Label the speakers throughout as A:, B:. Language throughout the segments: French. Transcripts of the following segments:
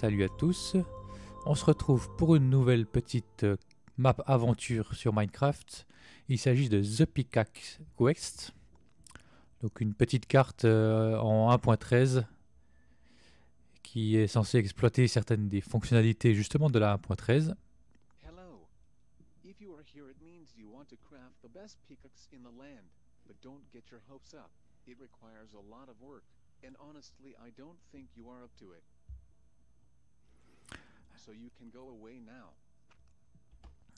A: Salut à tous. On se retrouve pour une nouvelle petite euh, map aventure sur Minecraft. Il s'agit de The Pickaxe Quest. Donc une petite carte euh, en 1.13 qui est censée exploiter certaines des fonctionnalités justement de la 1.13.
B: Hello. If you are here, it means you want to craft the best pickaxe in the land. But don't get your hopes up. It requires a lot of work. And honestly, I don't think you are up to it. So you can go away now.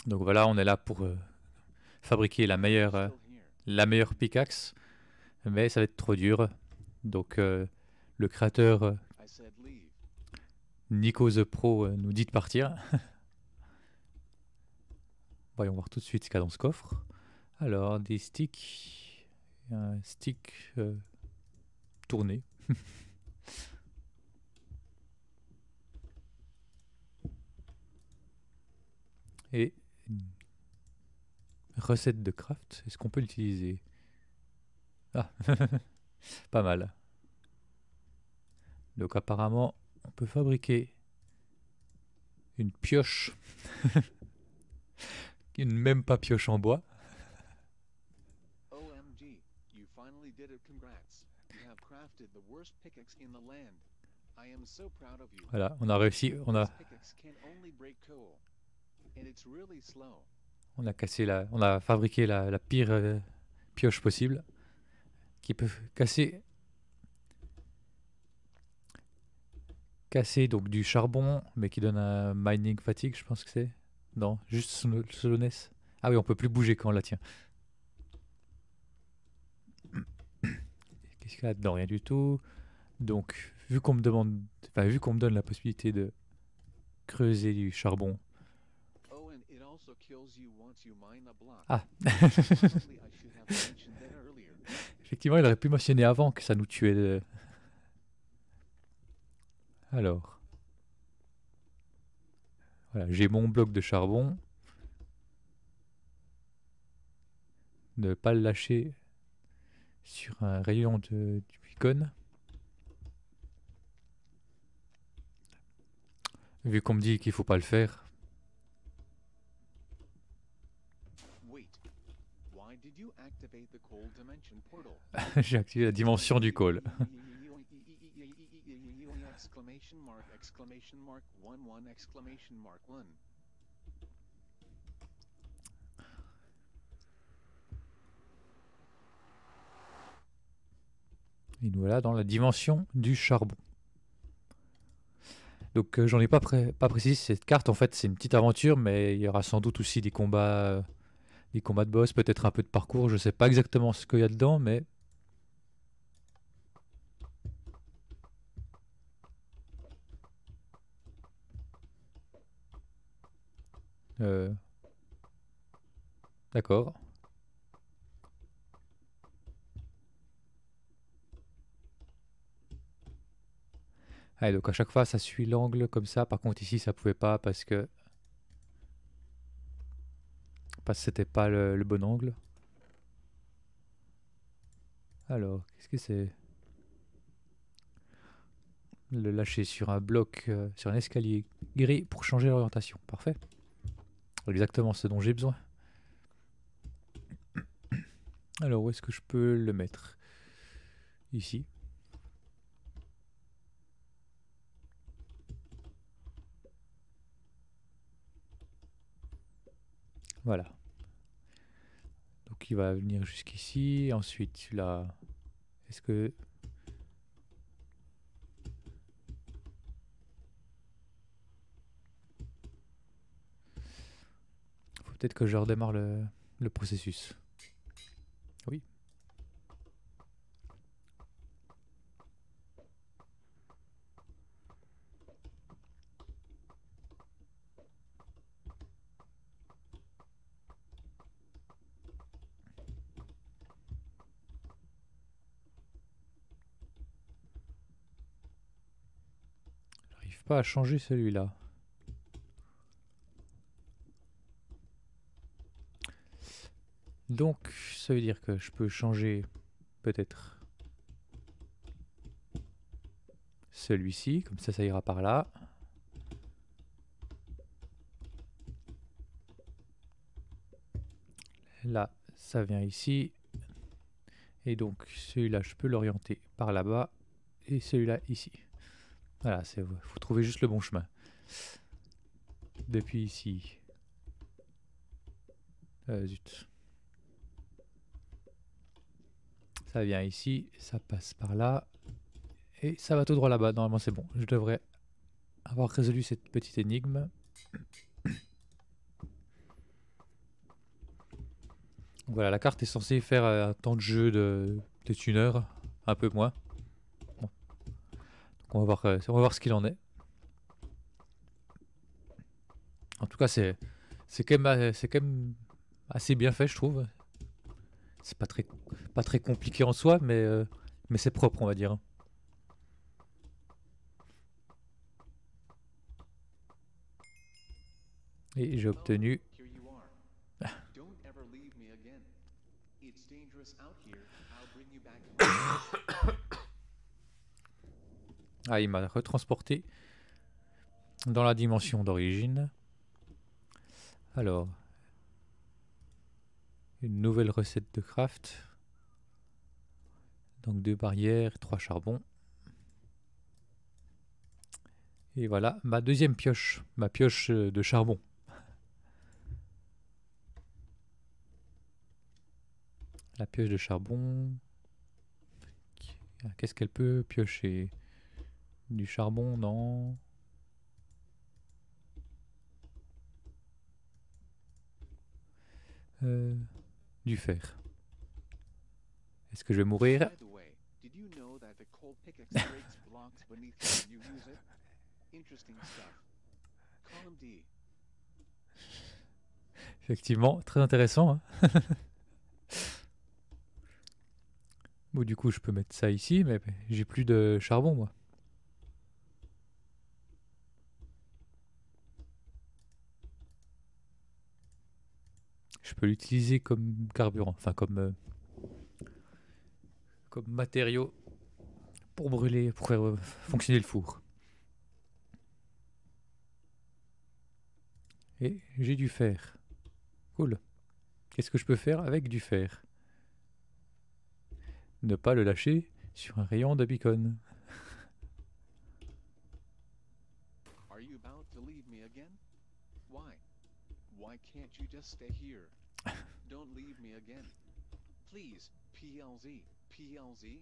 A: Donc voilà, on est là pour euh, fabriquer la meilleure, euh, la meilleure pickaxe. Mais ça va être trop dur. Donc euh, le créateur. Nico the Pro nous dit de partir. Voyons voir tout de suite ce qu'il y a dans ce coffre. Alors, des sticks. Un stick tourné. Et une recette de craft. Est-ce qu'on peut l'utiliser? Ah, pas mal. Donc apparemment, on peut fabriquer une pioche. une même pas pioche en bois.
B: OMG. You finally did it. Congrats. You have crafted the worst pickaxe in the land. I am so proud of you.
A: Voilà, on a réussi, on a, on a cassé la, on a fabriqué la, pire euh, pioche possible, qui peut casser, casser donc du charbon, mais qui donne un mining fatigue, je pense que c'est. Non, juste slow- slowness. Ah oui, on peut plus bouger quand on la tient. Qu'est-ce qu'il y a dedans? Rien du tout. Donc, vu qu'on me demande, vu qu'on me donne la possibilité de creuser du charbon.
B: Oh, and it also kills you once you mine a block.
A: Ah. Effectivement, il aurait pu mentionner avant que ça nous tuait. de- Alors. Voilà, j'ai mon bloc de charbon. Ne pas le lâcher sur un rayon de, du beacon. Vu qu'on me dit qu'il faut pas le faire,
B: Wait. Why did you activate the cold dimension portal?
A: j'ai activé la dimension du call. Et nous voilà dans la dimension du charbon. Donc euh, j'en ai pas, pré- pas précisé cette carte en fait c'est une petite aventure mais il y aura sans doute aussi des combats euh, des combats de boss, peut-être un peu de parcours, je sais pas exactement ce qu'il y a dedans mais Euh, D'accord. Allez, donc à chaque fois ça suit l'angle comme ça. Par contre ici ça pouvait pas parce que c'était pas le, le bon angle. Alors, qu'est-ce que c'est? Le lâcher sur un bloc, euh, sur un escalier gris pour changer l'orientation. Parfait. Exactement ce dont j'ai besoin. Alors, où est-ce que je peux le mettre? Ici. Voilà. Il va venir jusqu'ici. Ensuite, là. Est-ce que. Faut peut-être que je redémarre le, le processus. Oui. à changer celui-là. Donc, ça veut dire que je peux changer peut-être celui-ci, comme ça, ça ira par là. Là, ça vient ici. Et donc, celui-là, je peux l'orienter par là-bas. Et celui-là, ici. Voilà, il faut trouver juste le bon chemin. Depuis ici. Euh, zut. Ça vient ici, ça passe par là. Et ça va tout droit là-bas. Normalement, c'est bon. Je devrais avoir résolu cette petite énigme. Voilà, la carte est censée faire euh, un temps de jeu de peut-être un peu moins. On va voir, euh, on va voir ce qu'il en est. En tout cas, c'est c'est quand même euh, c'est quand même assez bien fait, je trouve. C'est pas très pas très compliqué en soi, mais mais c'est propre, on va dire. Et j'ai obtenu Ah, il m'a retransporté dans la dimension d'origine. Alors, une nouvelle recette de craft. Donc deux barrières, trois charbons. Et voilà ma deuxième pioche, ma pioche de charbon. La pioche de charbon. Qu'est-ce qu'elle peut piocher? Du charbon, non. Euh, du fer. Est-ce que je vais mourir? Effectivement, très intéressant. Hein Bon, du coup, je peux mettre ça ici, mais j'ai plus de charbon, moi. Je peux l'utiliser comme carburant, enfin comme, euh, comme matériau pour brûler, pour faire euh, fonctionner le four. Et j'ai du fer. Cool. Qu'est-ce que je peux faire avec du fer? Ne pas le lâcher sur un rayon de beacon. Why can't you just stay here? Don't leave me again. Please, PLZ, PLZ,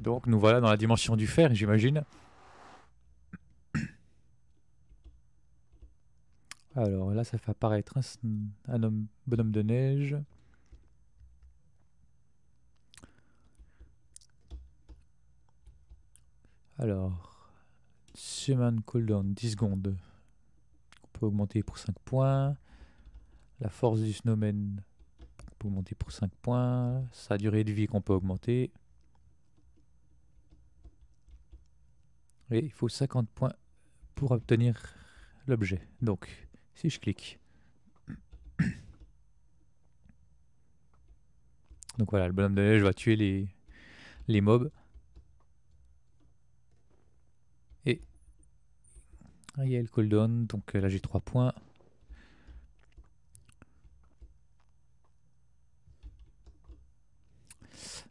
A: donc nous voilà dans la dimension du fer, j'imagine. Alors là, ça fait apparaître un, un homme, bonhomme de neige. Alors, Summon cooldown 10 secondes. Augmenter pour 5 points. La force du snowman, peut augmenter pour 5 points. Sa durée de vie qu'on peut augmenter. Et il faut 50 points pour obtenir l'objet. Donc, si je clique. Donc voilà, le bonhomme de neige va tuer les, les mobs. Ah, il y a le cooldown, donc euh, là j'ai 3 points.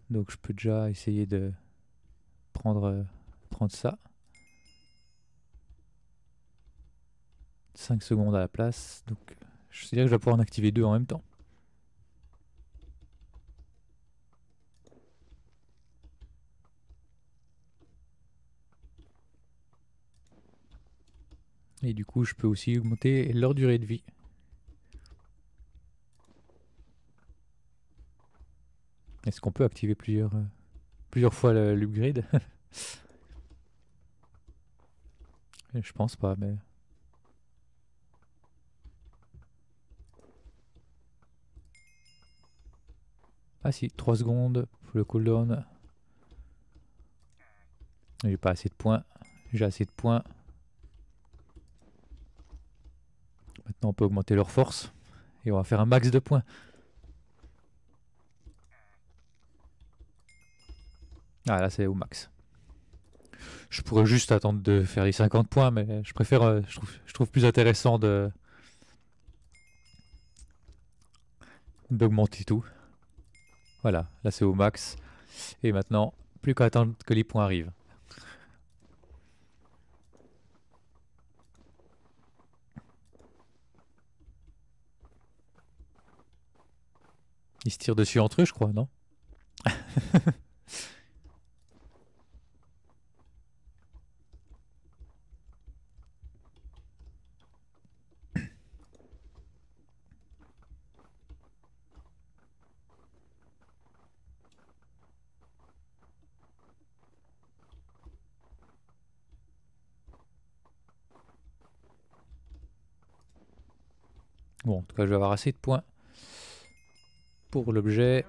A: Donc je peux déjà essayer de prendre, euh, prendre ça. 5 secondes à la place. Donc je sais que je vais pouvoir en activer deux en même temps. Et du coup, je peux aussi augmenter leur durée de vie. Est-ce qu'on peut activer plusieurs, euh, plusieurs fois l'upgrade? Je pense pas, mais... Ah si, 3 secondes pour le cooldown. J'ai pas assez de points. J'ai assez de points. On peut augmenter leur force. Et on va faire un max de points. Ah, là, c'est au max. Je pourrais juste attendre de faire les 50 points, mais je préfère, euh, je, trouve, je trouve plus intéressant de d'augmenter tout. Voilà, là c'est au max. Et maintenant, plus qu'à attendre que les points arrivent. Ils se tirent dessus entre eux, je crois, non? Bon, en tout cas, je vais avoir assez de points pour l'objet.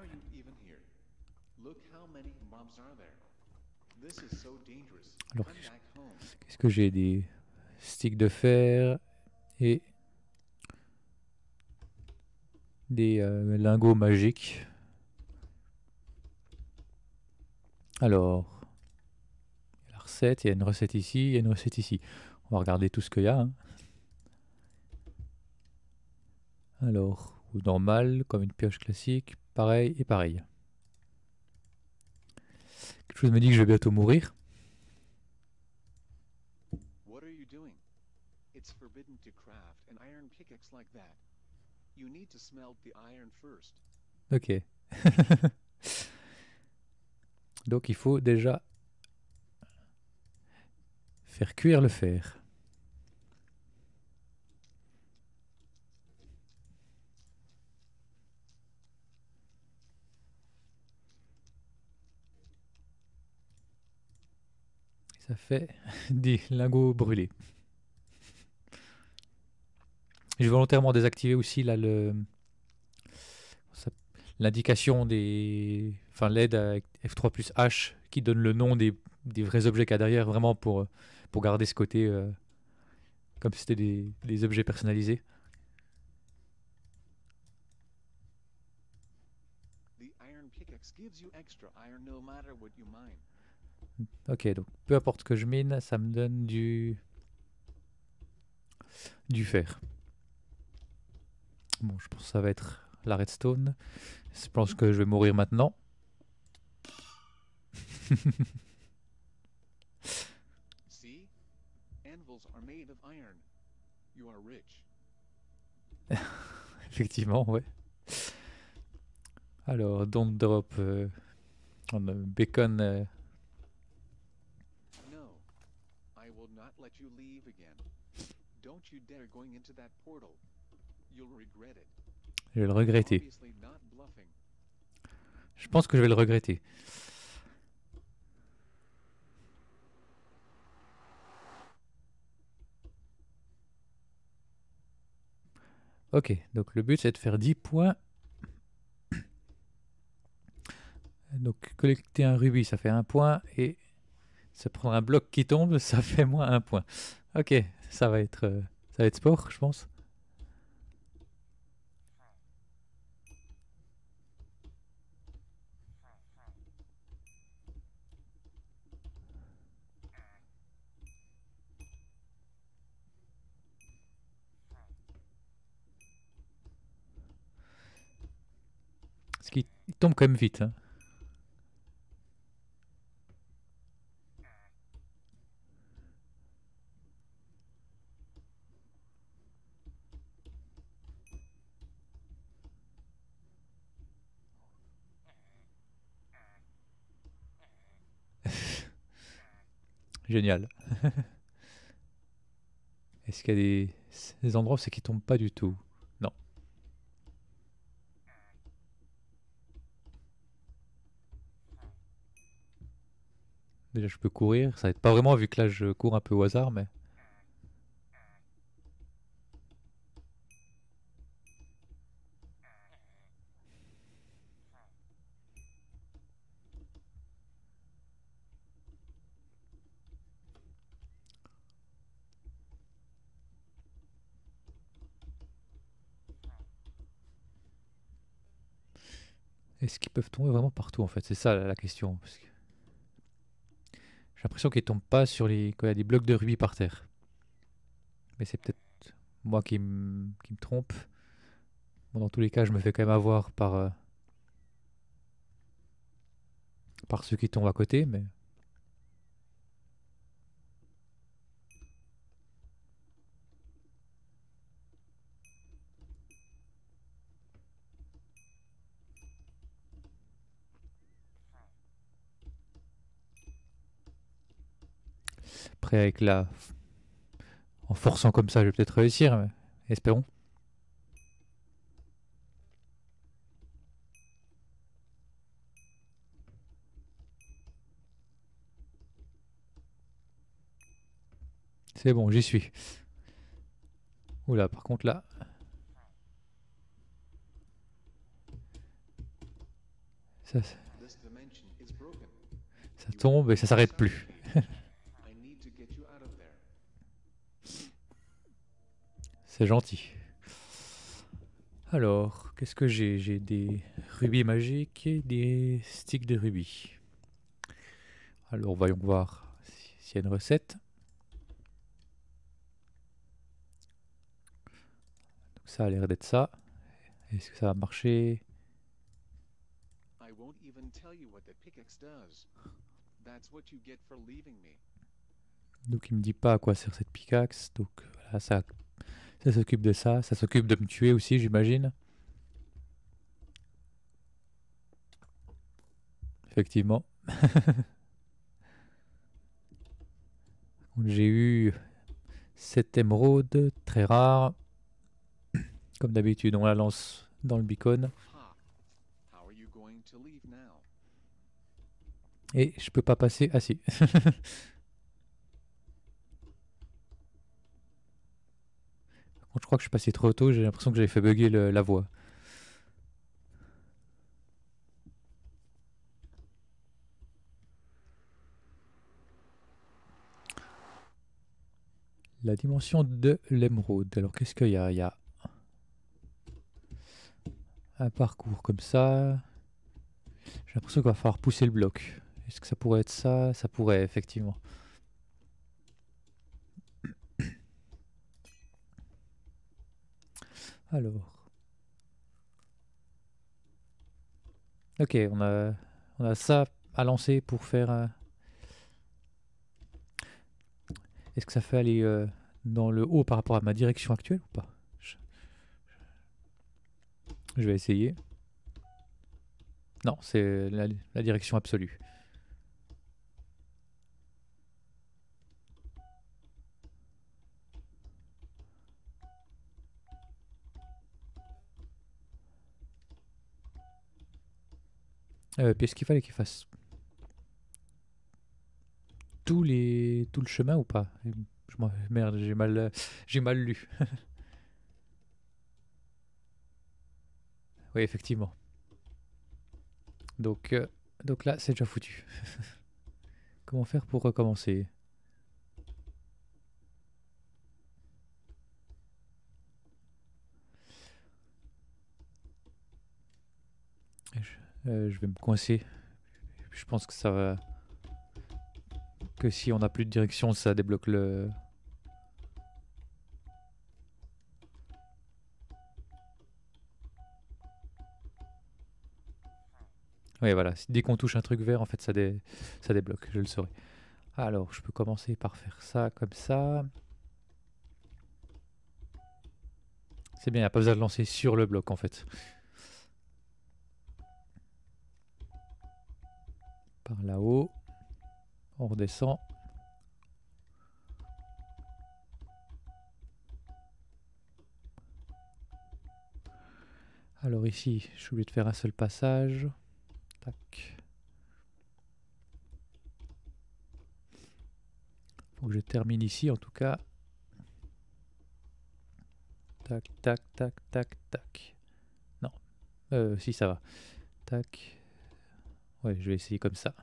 A: Alors. Qu'est-ce que j'ai Des sticks de fer et des euh, lingots magiques? Alors, la recette, il y a une recette ici, il y a une recette ici. On va regarder tout ce qu'il y a. hein. Alors, ou normal, comme une pioche classique, pareil et pareil. Quelque chose me dit que je vais bientôt mourir.
B: What are you doing? It's forbidden to craft an iron pickaxe like that. You need to smelt the iron first.
A: Ok. Donc il faut déjà faire cuire le fer. Ça fait des lingots brûlés. J'ai volontairement désactivé aussi là le l'indication des enfin l'aide avec F3 plus H qui donne le nom des, des vrais objets qu'il y a derrière vraiment pour pour garder ce côté euh, comme si c'était des, des objets personnalisés.
B: The iron pickaxe gives you extra iron no matter what you mine.
A: Ok, donc peu importe ce que je mine, ça me donne du du fer. Bon, je pense que ça va être la redstone. Je pense que je vais mourir maintenant.
B: See? Anvils are made of iron. You are rich.
A: Effectivement, ouais. Alors, don't drop euh, on a bacon. euh,
B: No, I will not let you leave again. Don't you dare going into that portal. You'll regret it.
A: je vais le regretter. Je pense que je vais le regretter. Ok, donc le but c'est de faire 10 points. Donc collecter un rubis ça fait un point et se prendre un bloc qui tombe ça fait moins un point. Ok, ça va être, euh, ça va être sport je pense. Parce qu'il il tombe quand même vite. hein. Génial. Est-ce qu'il y a des, endroits où c'est qui tombe pas du tout? Non. Déjà, je peux courir. Ça va être pas vraiment vu que là, je cours un peu au hasard, mais. Est-ce qu'ils peuvent tomber vraiment partout en fait? C'est ça la question. J'ai l'impression qu'ils tombent pas sur les. quand il y a des blocs de rubis par terre. Mais c'est peut-être moi qui me trompe. Dans tous les cas, je me fais quand même avoir par, euh, par ceux qui tombent à côté, mais... Après, avec la... En forçant comme ça, je vais peut-être réussir, mais espérons. C'est bon, j'y suis. Oula, par contre là... Ça, ça tombe et ça s'arrête plus.
B: I need to get you out of there.
A: C'est gentil. Alors, qu'est-ce que j'ai? J'ai des rubis magiques et des sticks de rubis. Alors, voyons voir si- s'il y a une recette. Donc ça a l'air d'être ça. Est-ce que ça va marcher? Donc il me dit pas à quoi sert cette pickaxe. Donc voilà, ça, ça s'occupe de ça. Ça s'occupe de me tuer aussi, j'imagine. Effectivement. J'ai eu cette émeraude très rare. Comme d'habitude, on la lance dans le beacon. Et je peux pas passer. Ah si. Je crois que je suis passé trop tôt. J'ai l'impression que j'avais fait bugger la voie. La dimension de l'émeraude. Alors, qu'est-ce qu'il y a? Il y a un parcours comme ça. J'ai l'impression qu'il va falloir pousser le bloc. Est-ce que ça pourrait être ça? Ça pourrait, effectivement. Alors. Ok, on a, on a ça à lancer pour faire... un- Est-ce que ça fait aller euh, dans le haut par rapport à ma direction actuelle ou pas? Je... vais essayer. Non, c'est la direction absolue. Euh, puis est-ce qu'il fallait qu'il fasse tous les tout le chemin ou pas? Je Merde, j'ai mal euh, j'ai mal lu. oui, effectivement. Donc euh, donc là, c'est déjà foutu. Comment faire pour recommencer je, euh, je vais me coincer. Je pense que ça va. Que si on n'a plus de direction, ça débloque le. Oui, voilà. Dès qu'on touche un truc vert, en fait, ça, dé- ça débloque. Je le saurai. Alors, je peux commencer par faire ça comme ça. C'est bien, il n'y a pas besoin de lancer sur le bloc, en fait. Par là-haut. On redescend. Alors ici, je suis obligé de faire un seul passage. Tac. Faut que je termine ici en tout cas. Tac, tac, tac, tac, tac. Non. Euh, si ça va. Tac. Ouais, je vais essayer comme ça.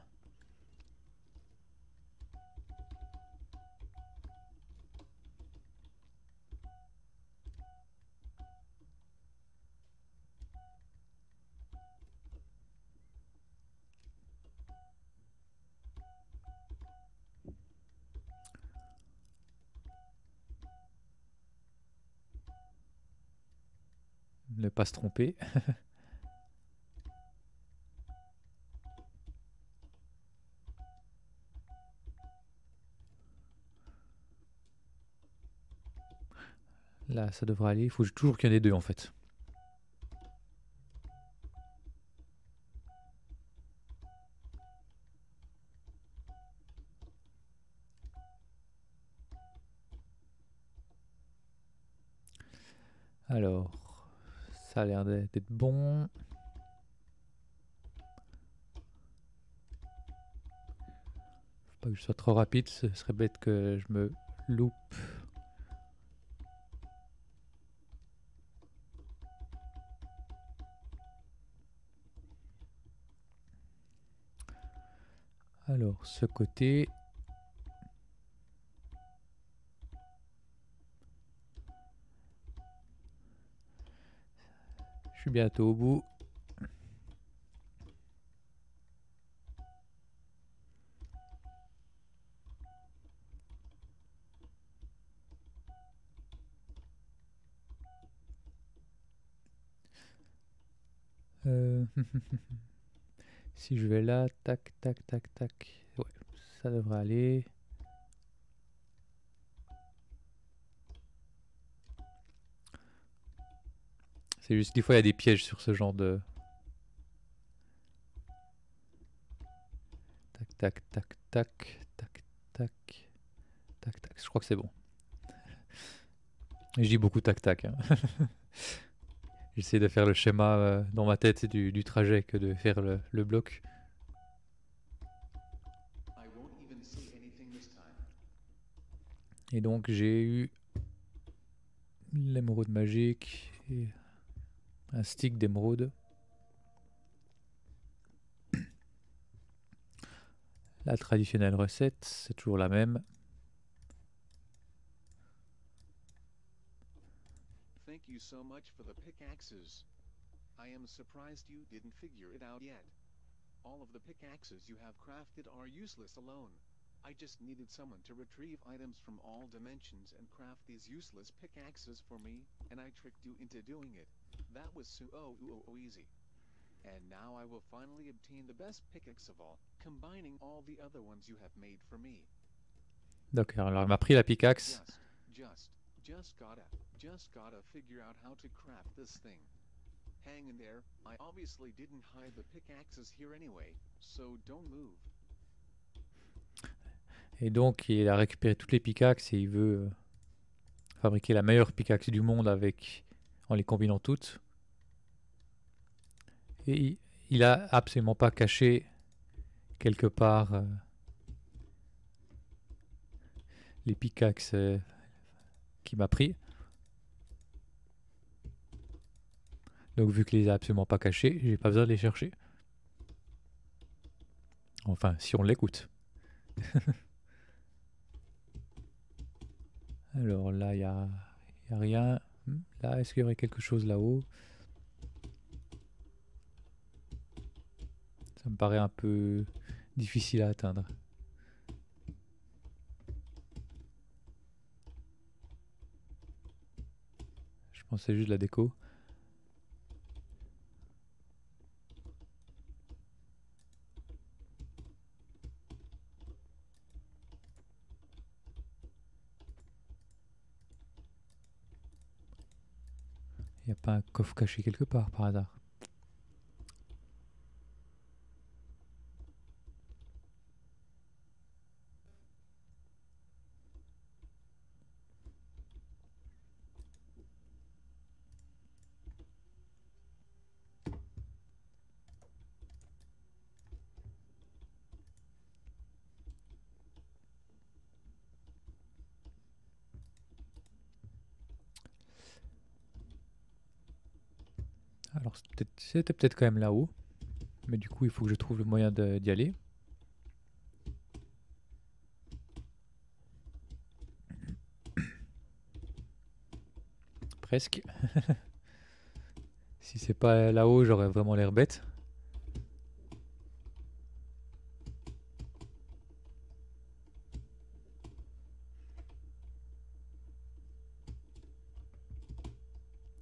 A: Le pas se tromper. Là, ça devrait aller. Il faut toujours qu'il y en ait deux en fait. Alors, ça a l'air d'être bon. Faut pas que je sois trop rapide, ce serait bête que je me loupe. Ce côté, Je suis bientôt au bout. Euh, je vais là, tac, tac, tac, tac. Ouais, ça devrait aller. C'est juste des fois il y a des pièges sur ce genre de... Tac, tac, tac, tac, tac, tac, tac, tac. Je crois que c'est bon. Je dis beaucoup tac, tac. Hein. J'essaie de faire le schéma euh, dans ma tête du, trajet que de faire le, le bloc. Et donc j'ai eu l'émeraude magique et un stick d'émeraude. La traditionnelle recette, c'est toujours la même.
B: You so much for the pickaxes. I am surprised you didn't figure it out yet. All of the pickaxes you have crafted are useless alone. I just needed someone to retrieve items from all dimensions and craft these useless pickaxes for me, and I tricked you into doing it. That was so oh, oh, oh easy. And now I will finally obtain the best pickaxe of all, combining all the other ones you have made for me.
A: D'accord, alors il m'a pris la pickaxe.
B: Just, just, just gotta, just gotta figure out how to craft this thing. Hang in there, I obviously didn't hide the pickaxes here anyway, so don't move.
A: Et donc il a récupéré toutes les pickaxes et il veut euh, fabriquer la meilleure pickaxe du monde avec en les combinant toutes. Et il a absolument pas caché quelque part euh, les pickaxes euh, qui m'a pris. Donc vu qu'il les a absolument pas cachés, j'ai pas besoin de les chercher. Enfin, si on l'écoute. Alors là, il n'y a, y a rien. Là, est-ce qu'il y aurait quelque chose là-haut? Ça me paraît un peu difficile à atteindre. Pensais juste la déco. Il n'y a pas un coffre caché quelque part par hasard. Alors c'était peut-être quand même là-haut. Mais du coup il faut que je trouve le moyen d'y aller. Presque. si c'est pas là-haut j'aurais vraiment l'air bête.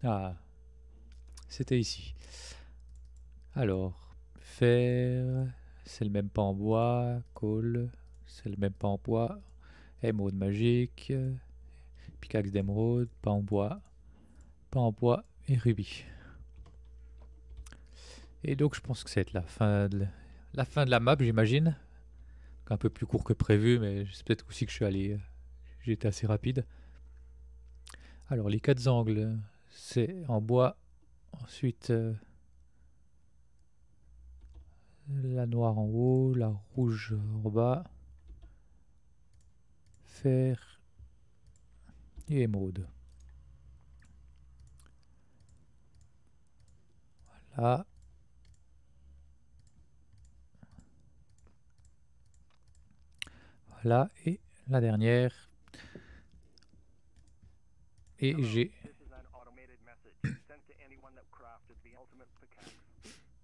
A: Ah, C'était ici. Alors, fer, c'est le même pas en bois, coal, c'est le même pas en bois, émeraude magique, pickaxe d'émeraude, pas en bois, pas en bois et rubis. Et donc je pense que c'est la fin de la fin de la map, j'imagine. Un peu plus court que prévu, mais c'est peut-être aussi que je suis allé, j'ai été assez rapide. Alors les quatre angles, c'est en bois. Ensuite, euh, la noire en haut, la rouge en bas, fer et émeraude. Voilà. Voilà, et la dernière. Et j'ai...
C: This is an automated message sent to anyone that crafted the ultimate pickaxe.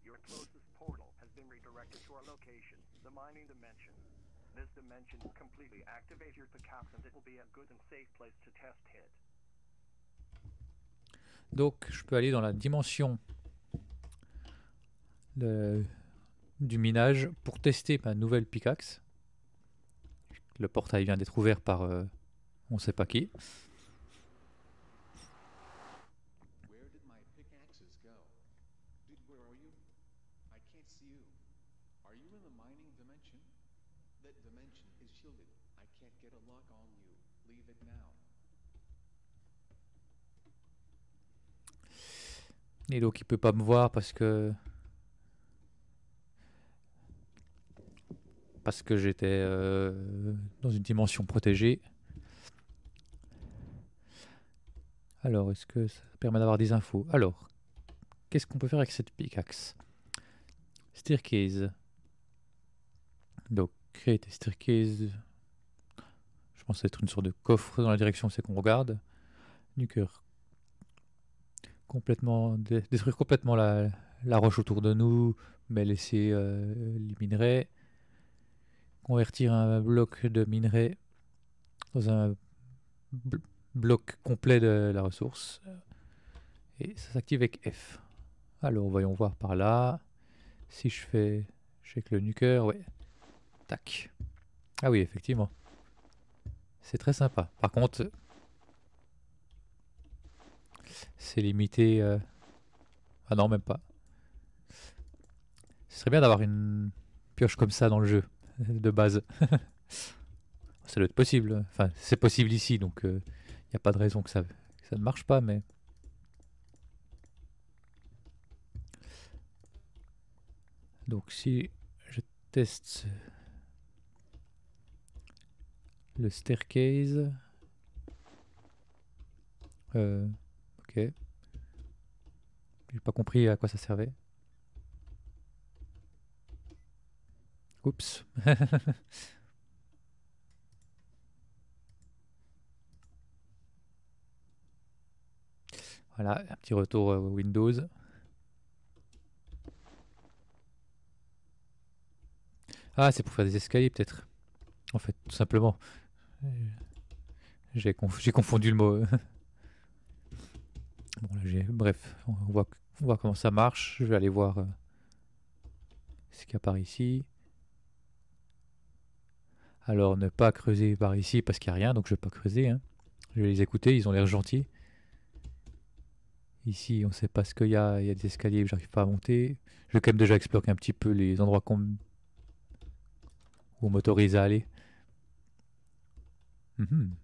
C: Your closest portal has been redirected to our location, the mining dimension. This dimension will completely activate your pickaxe and it will be a good and safe place to test hit.
A: Donc, je peux aller dans la dimension de- du minage pour tester ma nouvelle pickaxe. Le portail vient d'être ouvert par euh, on sait pas qui.
B: Where did my pickaxes go? Dude, where are you? I can't see you. Are you in the mining dimension? That dimension is shielded. I can't get a lock on you. Leave it now.
A: Et donc, il peut pas me voir parce que. Parce que j'étais euh, dans une dimension protégée. Alors, est-ce que ça permet d'avoir des infos? Alors, qu'est-ce qu'on peut faire avec cette pickaxe? Staircase. Donc, créer des staircase. Je pense être une sorte de coffre dans la direction c'est qu'on regarde. Nuker complètement dé- détruire complètement la, roche autour de nous, mais laisser euh, les minerais, convertir un bloc de minerais dans un bl- bloc complet de la ressource, et ça s'active avec F. Alors voyons voir par là, si je fais, je fais que le nuker, ouais, Ah oui, effectivement, c'est très sympa. Par contre, c'est limité. euh, Ah non, même pas. Ce serait bien d'avoir une pioche comme ça dans le jeu, de base. ça doit être possible. Enfin, c'est possible ici, donc il n'y a pas de raison que ça, que ça ne marche pas, mais. Donc si je teste le staircase. Euh, ok. J'ai pas compris à quoi ça servait. Oups. voilà, un petit retour euh, Windows. Ah, c'est pour faire des escaliers peut-être. En fait, tout simplement. Euh, J'ai conf- j'ai confondu le mot. Bon, là, Bref, on voit, on voit comment ça marche. Je vais aller voir euh, ce qu'il y a par ici. Alors, ne pas creuser par ici parce qu'il n'y a rien, donc je vais pas creuser. hein. Je vais les écouter, ils ont l'air gentils. Ici, on sait pas ce qu'il y a. Il y a des escaliers, j'arrive pas à monter. Je vais quand même déjà explorer un petit peu les endroits où on m'autorise à aller. Mhm.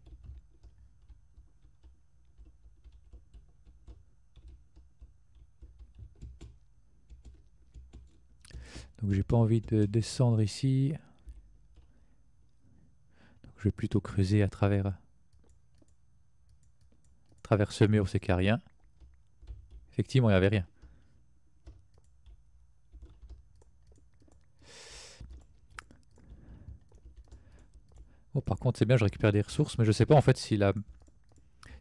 A: Donc j'ai pas envie de descendre ici. Je vais plutôt creuser à travers à travers ce mur, c'est qu'il n'y a rien. Effectivement, il n'y avait rien. Oh, par contre, c'est bien, je récupère des ressources, mais je sais pas en fait s'il a...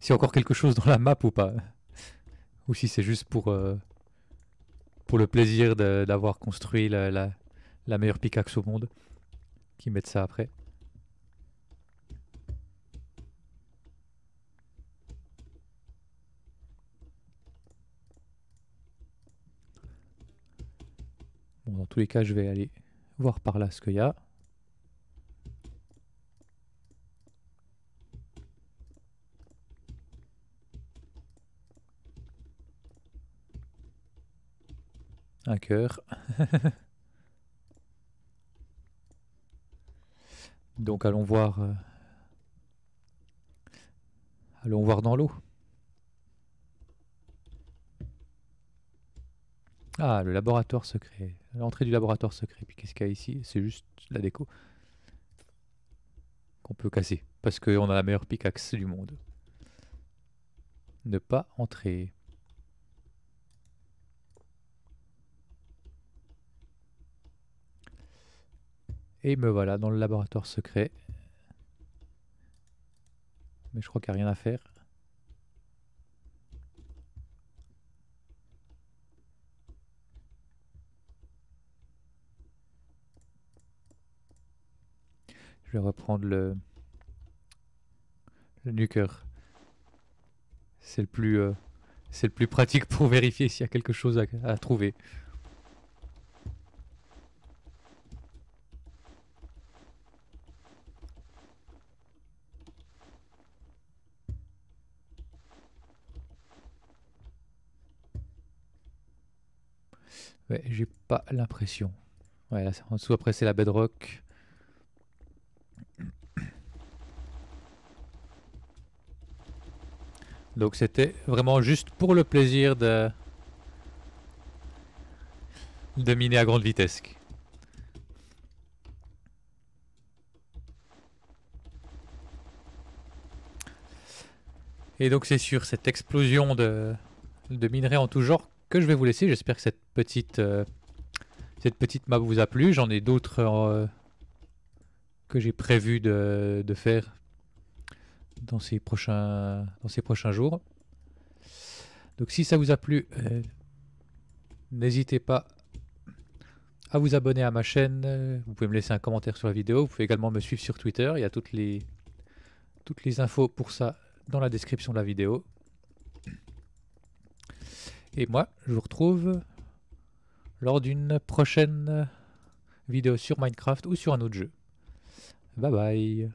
A: Y a encore quelque chose dans la map ou pas. ou si c'est juste pour... Euh, pour le plaisir d'avoir construit la, la, la, meilleure pickaxe au monde. Qui mettent ça après. Bon, dans tous les cas, je vais aller voir par là ce qu'il y a. Un. Donc allons voir. euh, Allons voir dans l'eau. Ah, le laboratoire secret. L'entrée du laboratoire secret. Puis qu'est-ce qu'il y a ici? C'est juste la déco. Qu'on peut casser. Parce qu'on a la meilleure pickaxe du monde. Ne pas entrer. Et me voilà dans le laboratoire secret. Mais je crois qu'il n'y a rien à faire. Je vais reprendre le, le. C'est le plus, euh, le plus pratique pour vérifier s'il y a quelque chose à trouver. J'ai pas l'impression. Ouais, là, en dessous, après, c'est la bedrock. Donc, c'était vraiment juste pour le plaisir de, de miner à grande vitesse. Et donc, c'est sur cette explosion de, de minerais en tout genre que je vais vous laisser. J'espère que cette petite, euh, cette petite map vous a plu. J'en ai d'autres euh, que j'ai prévu de, faire dans ces prochains, dans ces prochains jours. Donc si ça vous a plu, euh, n'hésitez pas à vous abonner à ma chaîne. Vous pouvez me laisser un commentaire sur la vidéo. Vous pouvez également me suivre sur Twitter. Il y a toutes les, toutes les infos pour ça dans la description de la vidéo. Et moi, je vous retrouve lors d'une prochaine vidéo sur Minecraft ou sur un autre jeu. Bye bye